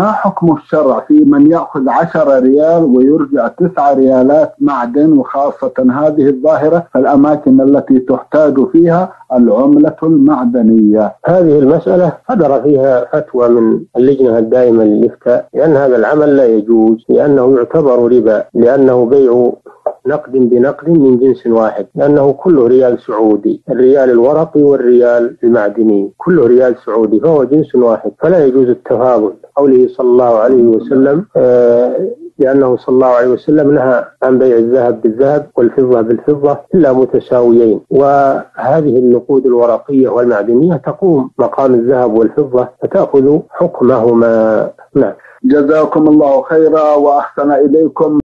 ما حكم الشرع في من يأخذ عشر ريال ويرجع تسعة ريالات معدن وخاصة هذه الظاهرة فالأماكن التي تحتاج فيها العملة المعدنية. هذه المسألة صدر فيها فتوى من اللجنة الدائمة للإفتاء لأن هذا العمل لا يجوز لأنه يعتبر ربا لأنه بيع نقد بنقد من جنس واحد لأنه كله ريال سعودي الريال الورقي والريال المعدني. كله ريال سعودي فهو جنس واحد. فلا يجوز التفاضل. قوله صلى الله عليه وسلم آه لأنه صلى الله عليه وسلم نهى عن بيع الذهب بالذهب والفضة بالفضة إلا متساويين. وهذه النقود الورقية والمعدنية تقوم مقام الذهب والفضة فتأخذ حكمهما. نعم. جزاكم الله خيرا وأحسن إليكم.